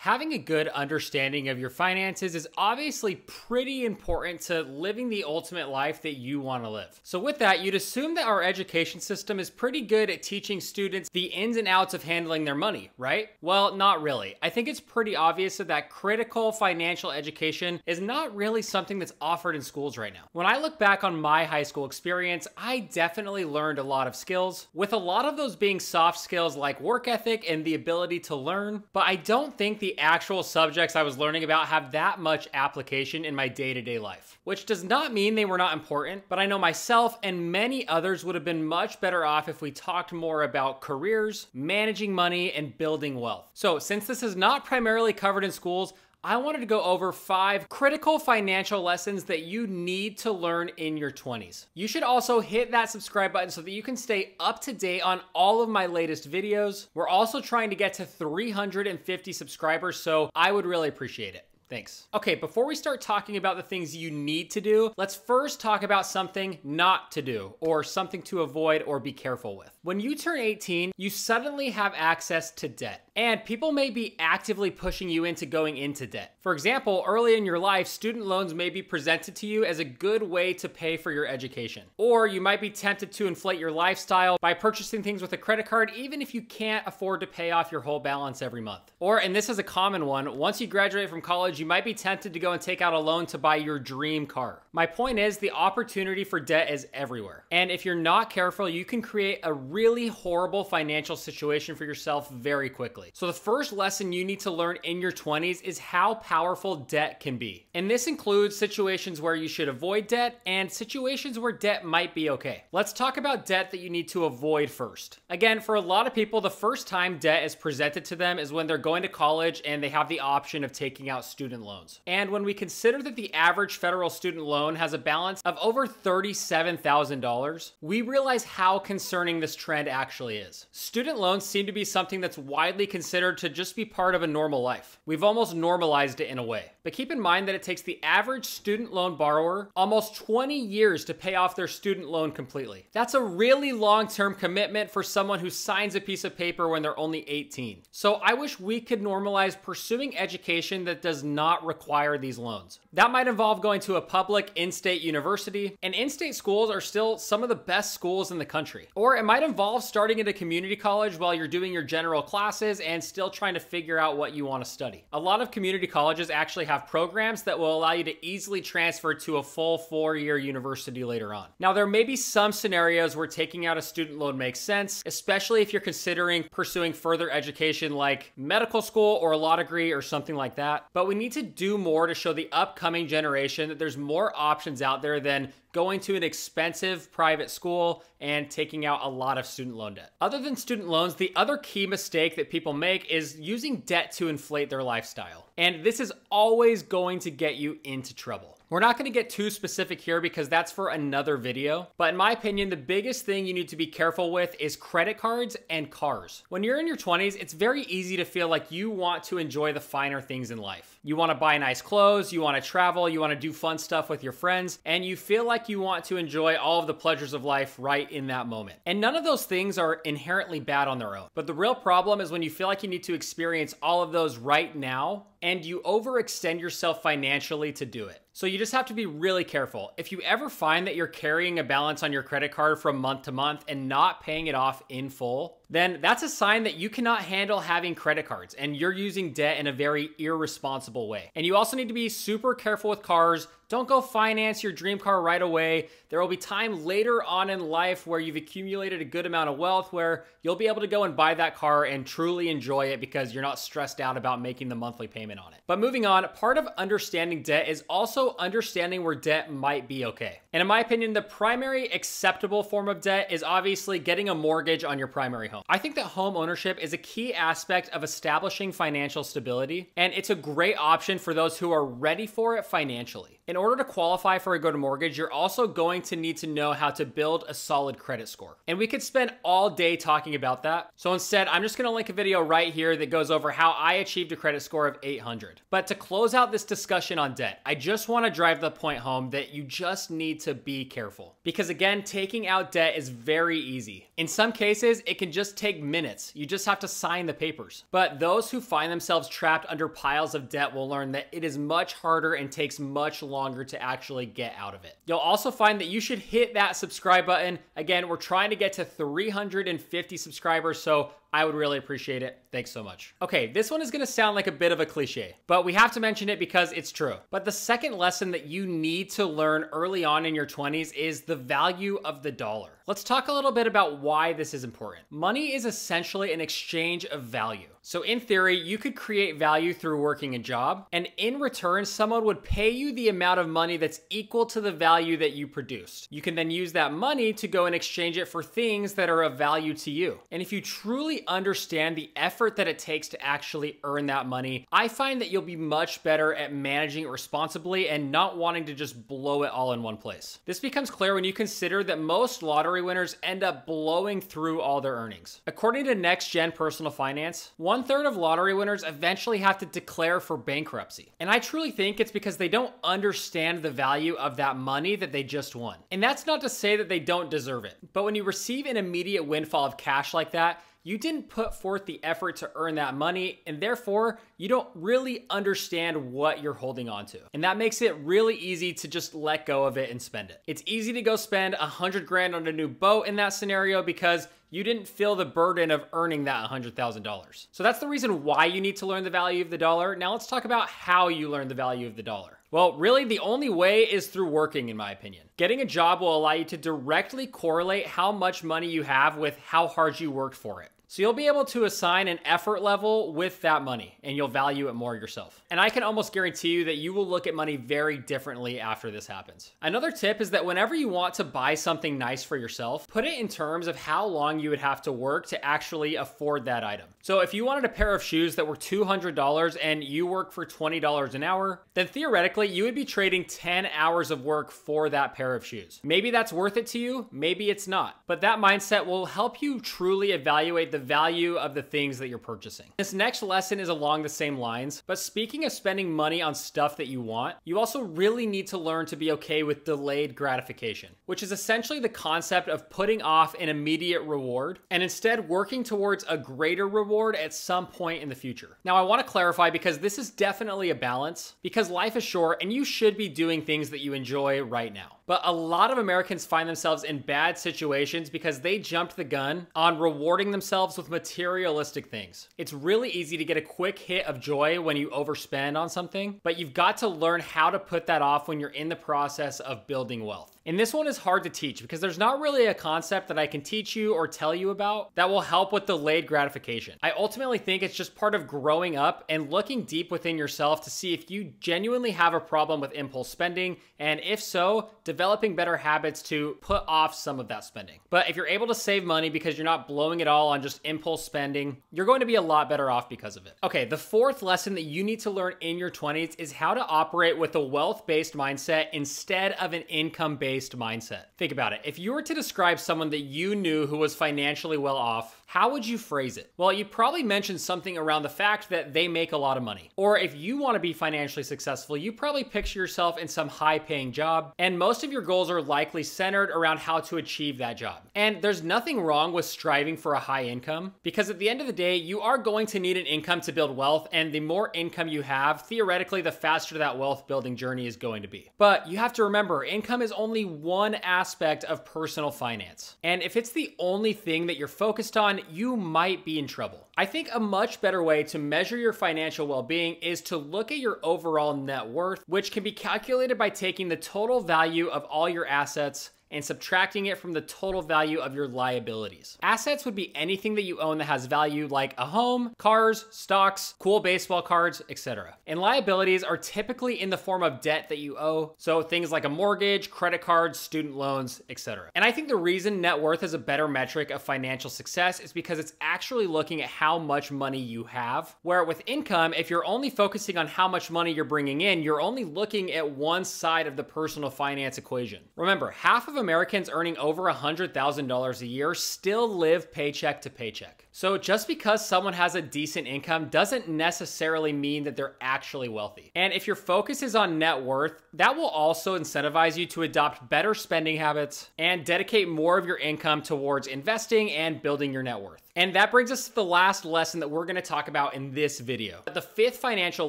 Having a good understanding of your finances is obviously pretty important to living the ultimate life that you want to live. So, with that, you'd assume that our education system is pretty good at teaching students the ins and outs of handling their money, right? Well, not really. I think it's pretty obvious that that critical financial education is not really something that's offered in schools right now. When I look back on my high school experience, I definitely learned a lot of skills, with a lot of those being soft skills like work ethic and the ability to learn, but I don't think the actual subjects I was learning about have that much application in my day to day life. Which does not mean they were not important, but I know myself and many others would have been much better off if we talked more about careers, managing money, and building wealth. So, since this is not primarily covered in schools, I wanted to go over five critical financial lessons that you need to learn in your 20s. You should also hit that subscribe button so that you can stay up to date on all of my latest videos. We're also trying to get to 350 subscribers, so I would really appreciate it. Thanks. Okay, before we start talking about the things you need to do, let's first talk about something not to do or something to avoid or be careful with. When you turn 18, you suddenly have access to debt. And people may be actively pushing you into going into debt. For example, early in your life, student loans may be presented to you as a good way to pay for your education. Or you might be tempted to inflate your lifestyle by purchasing things with a credit card, even if you can't afford to pay off your whole balance every month. Or, and this is a common one, once you graduate from college, you might be tempted to go and take out a loan to buy your dream car. My point is, the opportunity for debt is everywhere. And if you're not careful, you can create a really horrible financial situation for yourself very quickly. So, the first lesson you need to learn in your 20s is how powerful debt can be. And this includes situations where you should avoid debt and situations where debt might be okay. Let's talk about debt that you need to avoid first. Again, for a lot of people, the first time debt is presented to them is when they're going to college and they have the option of taking out student loans. And when we consider that the average federal student loan has a balance of over $37,000, we realize how concerning this trend actually is. Student loans seem to be something that's widely considered to just be part of a normal life. We've almost normalized it in a way. But keep in mind that it takes the average student loan borrower almost 20 years to pay off their student loan completely. That's a really long term commitment for someone who signs a piece of paper when they're only 18. So I wish we could normalize pursuing education that does not require these loans. That might involve going to a public in state university, and in state schools are still some of the best schools in the country. Or it might involve starting at a community college while you're doing your general classes and still trying to figure out what you want to study. A lot of community colleges actually have programs that will allow you to easily transfer to a full four year university later on. Now, there may be some scenarios where taking out a student loan makes sense, especially if you're considering pursuing further education like medical school or a law degree or something like that. But we need to do more to show the upcoming generation that there's more options out there than going to an expensive private school and taking out a lot of student loan debt. Other than student loans, the other key mistake that people make is using debt to inflate their lifestyle. And this is always going to get you into trouble. We're not gonna get too specific here because that's for another video. But in my opinion, the biggest thing you need to be careful with is credit cards and cars. When you're in your 20s, it's very easy to feel like you want to enjoy the finer things in life. You wanna buy nice clothes, you wanna travel, you wanna do fun stuff with your friends, and you feel like you want to enjoy all of the pleasures of life right in that moment. And none of those things are inherently bad on their own. But the real problem is when you feel like you need to experience all of those right now and you overextend yourself financially to do it. So you just have to be really careful. If you ever find that you're carrying a balance on your credit card from month to month and not paying it off in full, then that's a sign that you cannot handle having credit cards and you're using debt in a very irresponsible way. And you also need to be super careful with cars. Don't go finance your dream car right away. There will be time later on in life where you've accumulated a good amount of wealth where you'll be able to go and buy that car and truly enjoy it because you're not stressed out about making the monthly payment on it. But moving on, part of understanding debt is also understanding where debt might be okay. And in my opinion, the primary acceptable form of debt is obviously getting a mortgage on your primary home I think that home ownership is a key aspect of establishing financial stability, and it's a great option for those who are ready for it financially. In order to qualify for a go to mortgage, you're also going to need to know how to build a solid credit score. And we could spend all day talking about that. So instead, I'm just gonna link a video right here that goes over how I achieved a credit score of 800. But to close out this discussion on debt, I just wanna drive the point home that you just need to be careful. Because again, taking out debt is very easy. In some cases, it can just take minutes. You just have to sign the papers. But those who find themselves trapped under piles of debt will learn that it is much harder and takes much longer to actually get out of it. You'll also find that you should hit that subscribe button. Again, we're trying to get to 350 subscribers, so I would really appreciate it. Thanks so much. Okay, this one is gonna sound like a bit of a cliche, but we have to mention it because it's true. But the second lesson that you need to learn early on in your 20s is the value of the dollar. Let's talk a little bit about why this is important. Money is essentially an exchange of value. So in theory, you could create value through working a job, and in return, someone would pay you the amount of money that's equal to the value that you produced. You can then use that money to go and exchange it for things that are of value to you. And if you truly understand the effort that it takes to actually earn that money, I find that you'll be much better at managing it responsibly and not wanting to just blow it all in one place. This becomes clear when you consider that most lottery winners end up blowing through all their earnings. According to Next Gen Personal Finance, one third of lottery winners eventually have to declare for bankruptcy. And I truly think it's because they don't understand the value of that money that they just won. And that's not to say that they don't deserve it, but when you receive an immediate windfall of cash like that, you didn't put forth the effort to earn that money, and therefore you don't really understand what you're holding on to. And that makes it really easy to just let go of it and spend it. It's easy to go spend a hundred grand on a new boat in that scenario because you didn't feel the burden of earning that $100,000. So that's the reason why you need to learn the value of the dollar. Now let's talk about how you learn the value of the dollar. Well, really, the only way is through working, in my opinion. Getting a job will allow you to directly correlate how much money you have with how hard you worked for it. So you'll be able to assign an effort level with that money and you'll value it more yourself. And I can almost guarantee you that you will look at money very differently after this happens. Another tip is that whenever you want to buy something nice for yourself, put it in terms of how long you would have to work to actually afford that item. So if you wanted a pair of shoes that were $200 and you work for $20 an hour, then theoretically you would be trading 10 hours of work for that pair of shoes. Maybe that's worth it to you, maybe it's not. But that mindset will help you truly evaluate the value of the things that you're purchasing. This next lesson is along the same lines, but speaking of spending money on stuff that you want, you also really need to learn to be okay with delayed gratification, which is essentially the concept of putting off an immediate reward and instead working towards a greater reward at some point in the future. Now, I want to clarify because this is definitely a balance because life is short and you should be doing things that you enjoy right now. But a lot of Americans find themselves in bad situations because they jumped the gun on rewarding themselves with materialistic things. It's really easy to get a quick hit of joy when you overspend on something, but you've got to learn how to put that off when you're in the process of building wealth. And this one is hard to teach because there's not really a concept that I can teach you or tell you about that will help with delayed gratification. I ultimately think it's just part of growing up and looking deep within yourself to see if you genuinely have a problem with impulse spending, and if so, developing better habits to put off some of that spending. But if you're able to save money because you're not blowing it all on just impulse spending, you're going to be a lot better off because of it. Okay, the fourth lesson that you need to learn in your 20s is how to operate with a wealth based mindset instead of an income based based mindset. Think about it. If you were to describe someone that you knew who was financially well off, how would you phrase it? Well, you probably mention something around the fact that they make a lot of money. Or if you want to be financially successful, you probably picture yourself in some high paying job, and most of your goals are likely centered around how to achieve that job. And there's nothing wrong with striving for a high income because at the end of the day, you are going to need an income to build wealth, and the more income you have, theoretically, the faster that wealth building journey is going to be. But you have to remember, income is only one aspect of personal finance. And if it's the only thing that you're focused on, you might be in trouble. I think a much better way to measure your financial well being is to look at your overall net worth, which can be calculated by taking the total value of all your assets and subtracting it from the total value of your liabilities. Assets would be anything that you own that has value like a home, cars, stocks, cool baseball cards, etc. And liabilities are typically in the form of debt that you owe, so things like a mortgage, credit cards, student loans, etc. And I think the reason net worth is a better metric of financial success is because it's actually looking at how much money you have, where with income, if you're only focusing on how much money you're bringing in, you're only looking at one side of the personal finance equation. Remember, half of Americans earning over $100,000 a year still live paycheck to paycheck. So just because someone has a decent income doesn't necessarily mean that they're actually wealthy. And if your focus is on net worth, that will also incentivize you to adopt better spending habits and dedicate more of your income towards investing and building your net worth. And that brings us to the last lesson that we're gonna talk about in this video. The fifth financial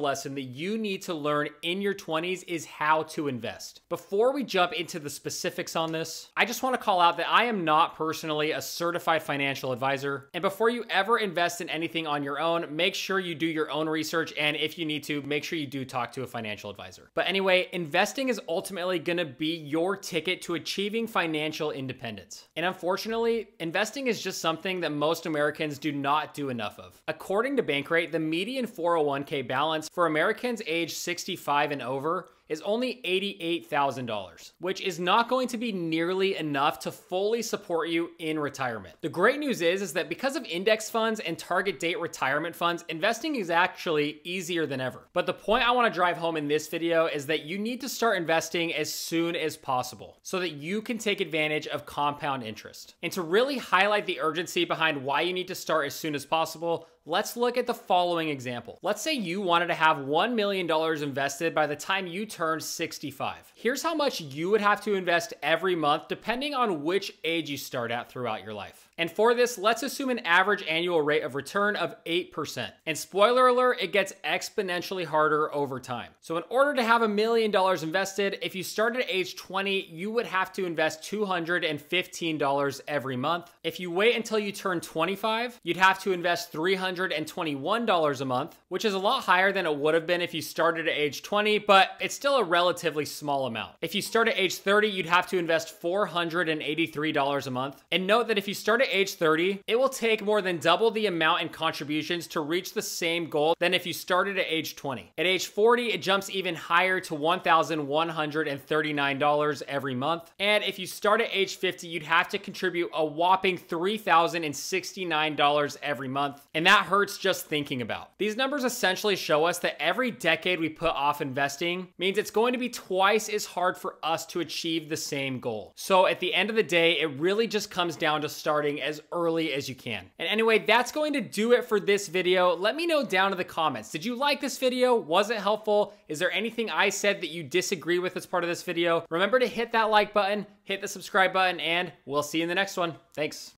lesson that you need to learn in your 20s is how to invest. Before we jump into the specifics on this, I just wanna call out that I am not personally a certified financial advisor. And before you ever invest in anything on your own, make sure you do your own research. And if you need to, make sure you do talk to a financial advisor. But anyway, investing is ultimately gonna be your ticket to achieving financial independence. And unfortunately, investing is just something that most Americans do not do enough of. According to Bankrate, the median 401k balance for Americans aged 65 and over is only $88,000, which is not going to be nearly enough to fully support you in retirement. The great news is, is that because of index funds and target date retirement funds, investing is actually easier than ever. But the point I wanna drive home in this video is that you need to start investing as soon as possible so that you can take advantage of compound interest. And to really highlight the urgency behind why you need to start as soon as possible, Let's look at the following example. Let's say you wanted to have $1 million invested by the time you turned 65. Here's how much you would have to invest every month depending on which age you start at throughout your life. And for this, let's assume an average annual rate of return of 8%. And spoiler alert, it gets exponentially harder over time. So in order to have a million dollars invested, if you started at age 20, you would have to invest $215 every month. If you wait until you turn 25, you'd have to invest $321 a month, which is a lot higher than it would have been if you started at age 20, but it's still a relatively small amount. If you start at age 30, you'd have to invest $483 a month. And note that if you start to age 30, it will take more than double the amount in contributions to reach the same goal than if you started at age 20. At age 40, it jumps even higher to $1,139 every month. And if you start at age 50, you'd have to contribute a whopping $3,069 every month. And that hurts just thinking about. These numbers essentially show us that every decade we put off investing means it's going to be twice as hard for us to achieve the same goal. So at the end of the day, it really just comes down to starting as early as you can. And anyway, that's going to do it for this video. Let me know down in the comments. Did you like this video? Was it helpful? Is there anything I said that you disagree with as part of this video? Remember to hit that like button, hit the subscribe button, and we'll see you in the next one. Thanks.